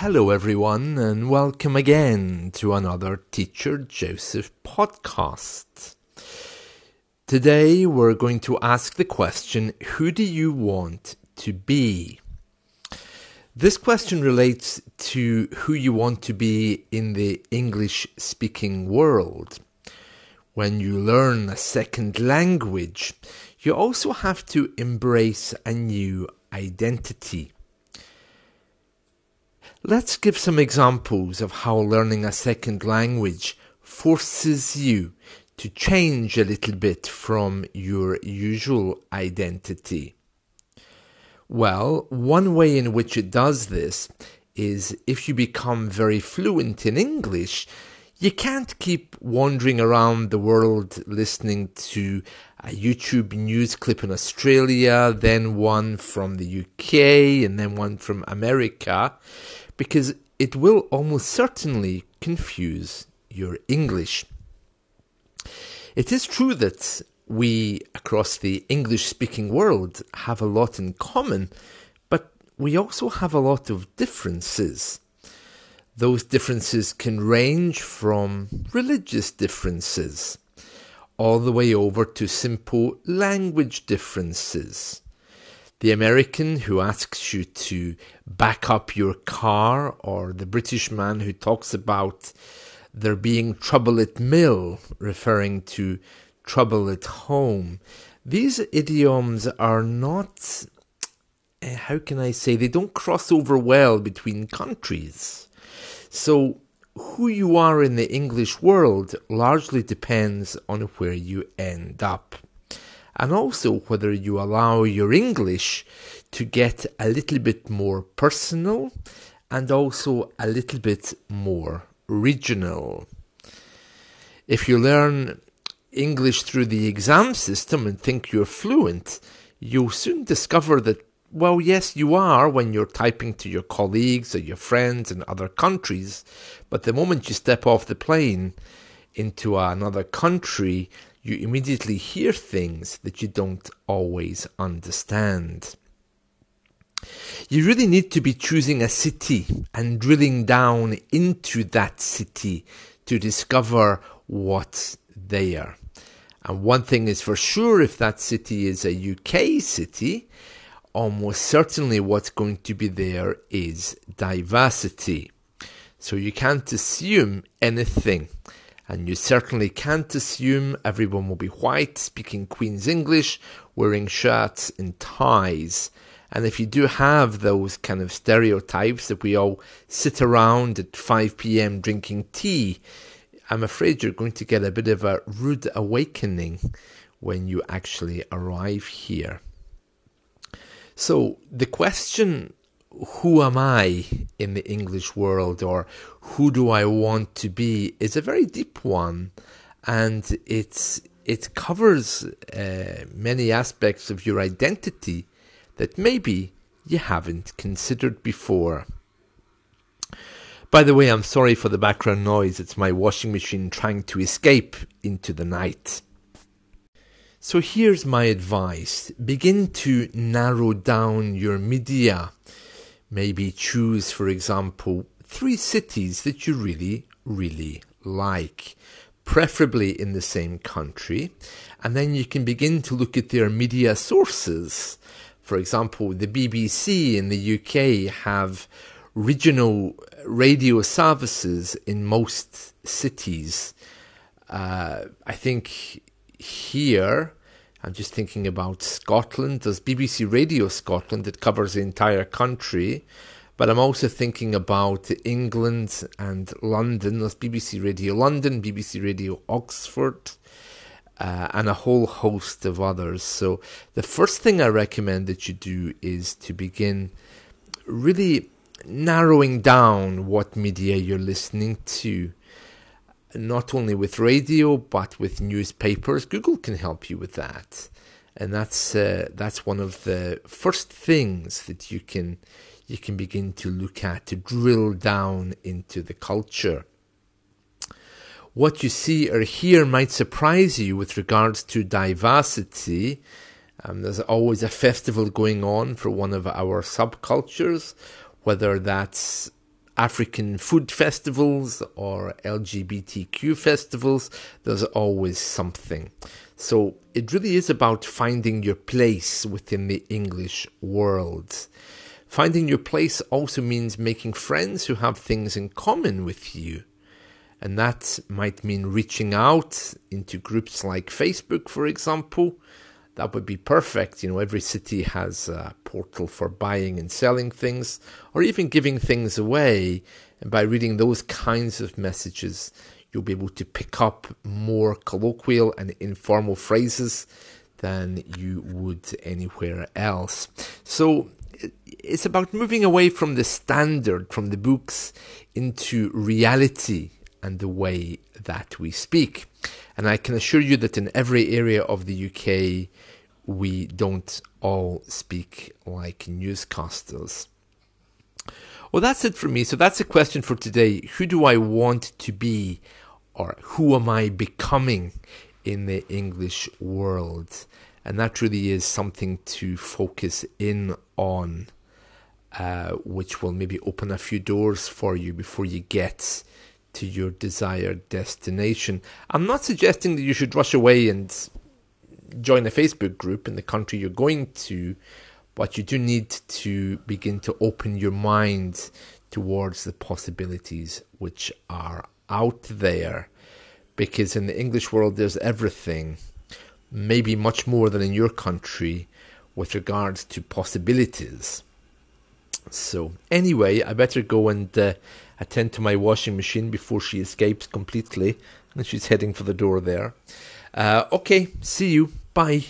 Hello, everyone, and welcome again to another Teacher Joseph podcast. Today, we're going to ask the question Who do you want to be? This question relates to who you want to be in the English speaking world. When you learn a second language, you also have to embrace a new identity. Let's give some examples of how learning a second language forces you to change a little bit from your usual identity. Well, one way in which it does this is if you become very fluent in English, you can't keep wandering around the world listening to a YouTube news clip in Australia, then one from the UK, and then one from America because it will almost certainly confuse your English. It is true that we across the English speaking world have a lot in common, but we also have a lot of differences. Those differences can range from religious differences all the way over to simple language differences the American who asks you to back up your car, or the British man who talks about there being trouble at mill, referring to trouble at home. These idioms are not, eh, how can I say, they don't cross over well between countries. So, who you are in the English world largely depends on where you end up and also whether you allow your English to get a little bit more personal and also a little bit more regional. If you learn English through the exam system and think you're fluent, you'll soon discover that, well, yes, you are when you're typing to your colleagues or your friends in other countries, but the moment you step off the plane into another country, you immediately hear things that you don't always understand. You really need to be choosing a city and drilling down into that city to discover what's there. And one thing is for sure if that city is a UK city, almost certainly what's going to be there is diversity. So you can't assume anything and you certainly can't assume everyone will be white, speaking Queen's English, wearing shirts and ties. And if you do have those kind of stereotypes that we all sit around at 5 pm drinking tea, I'm afraid you're going to get a bit of a rude awakening when you actually arrive here. So, the question who am I in the English world or who do I want to be is a very deep one and it's it covers uh, many aspects of your identity that maybe you haven't considered before. By the way, I'm sorry for the background noise. It's my washing machine trying to escape into the night. So here's my advice begin to narrow down your media Maybe choose, for example, three cities that you really, really like, preferably in the same country. And then you can begin to look at their media sources. For example, the BBC in the UK have regional radio services in most cities. Uh, I think here I'm just thinking about Scotland. There's BBC Radio Scotland that covers the entire country. But I'm also thinking about England and London. There's BBC Radio London, BBC Radio Oxford, uh, and a whole host of others. So the first thing I recommend that you do is to begin really narrowing down what media you're listening to not only with radio but with newspapers. Google can help you with that, and that's uh, that's one of the first things that you can you can begin to look at to drill down into the culture. What you see or hear might surprise you with regards to diversity. Um, there's always a festival going on for one of our subcultures, whether that's African food festivals or LGBTQ festivals, there's always something. So it really is about finding your place within the English world. Finding your place also means making friends who have things in common with you. And that might mean reaching out into groups like Facebook, for example. That would be perfect. You know, every city has a portal for buying and selling things, or even giving things away. And by reading those kinds of messages, you'll be able to pick up more colloquial and informal phrases than you would anywhere else. So it's about moving away from the standard, from the books, into reality and the way that we speak. And I can assure you that in every area of the UK, we don't all speak like newscasters. Well, that's it for me. So that's the question for today. Who do I want to be, or who am I becoming in the English world? And that really is something to focus in on, uh, which will maybe open a few doors for you before you get to your desired destination. I'm not suggesting that you should rush away and join a Facebook group in the country you're going to, but you do need to begin to open your mind towards the possibilities which are out there. Because in the English world, there's everything, maybe much more than in your country, with regards to possibilities. So, anyway, I better go and uh, attend to my washing machine before she escapes completely. And she's heading for the door there. Uh, okay, see you. Bye.